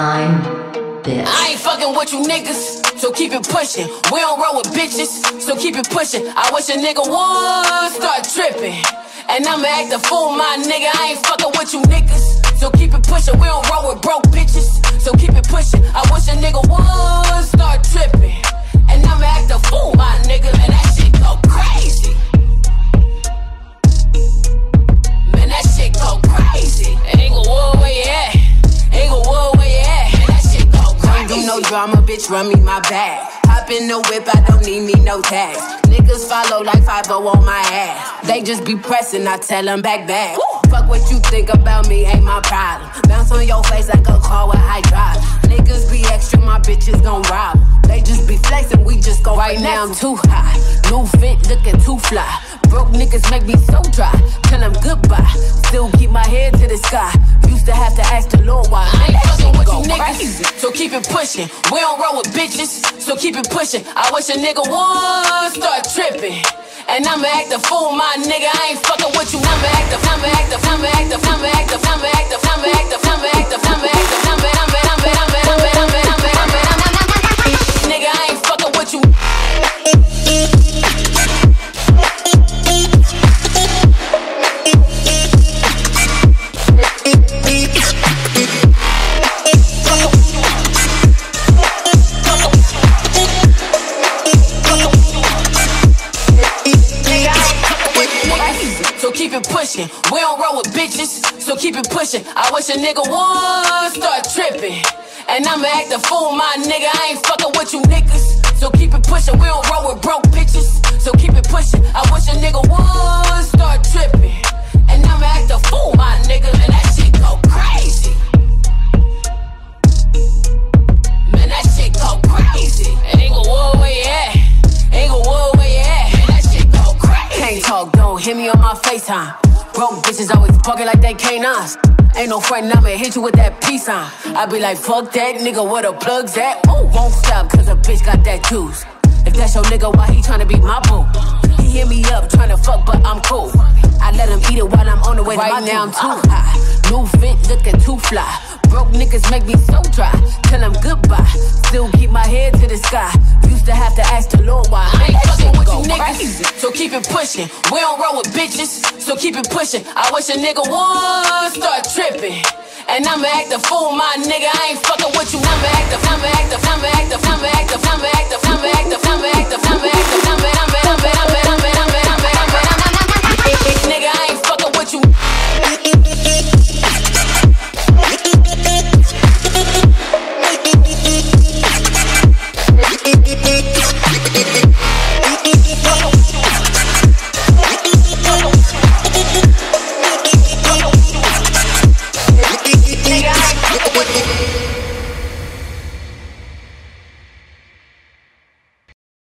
nine, bitch. I ain't fucking with you niggas, so keep it pushing. We don't roll with bitches, so keep it pushing. I wish a nigga would start tripping. And I'ma act a fool, my nigga. I ain't fucking with you niggas, so keep it pushing. We don't roll with broke do no drama, bitch, run me my bag. Hop in the whip, I don't need me no tags. Niggas follow like 5 on my ass. They just be pressing, I tell them back back. Fuck what you think about me, ain't my problem. Bounce on your face like a car with high drive. Niggas be extra, my bitches gon' rob. They just be flexing, we just go right now. I'm too high, new fit looking too fly. Broke niggas make me so dry. Tell them goodbye. Still keep my head to the sky. Used to have to ask the Lord why. I ain't niggas, so keep it pushing. We don't roll with bitches, so keep it pushing. I wish a nigga would start tripping. And I'ma act a fool, my nigga. I ain't fucking with you. I'ma act a, I'ma act a, I'ma act a, I'ma act a, I'ma act a, pushing. We don't roll with bitches, so keep it pushing. I wish a nigga would start tripping. And I'ma act a fool, my nigga. I ain't fucking with you niggas. So keep it pushing. We don't roll with broke bitches, so keep it pushing. I wish a nigga would start tripping. And I'ma act a fool, my nigga. And that shit go crazy. Man, that shit go crazy. Inglewood, where you at? Inglewood, where you at? Man, that shit go crazy. Can't talk, don't hit me on my FaceTime. Broke bitches always bugging like they canines. Ain't no friend, I'ma hit you with that peace sign. I be like, fuck that nigga, where the plugs at? Ooh, won't stop, cause a bitch got that juice. If that's your nigga, why he tryna be my boo? He hit me up, tryna fuck, but I'm cool. I let him eat it while I'm on the way to my now I'm too high. New fit looking too fly. Broke niggas make me so dry. Tell them goodbye. Still keep my head to the sky. Used to have to ask the Lord keep it pushing. We don't roll with bitches, so keep it pushing. I wish a nigga would start tripping. And I'ma act a fool, my nigga. I ain't fucking with you. I'ma act a, I'ma act a, I'ma act a, I'ma act a.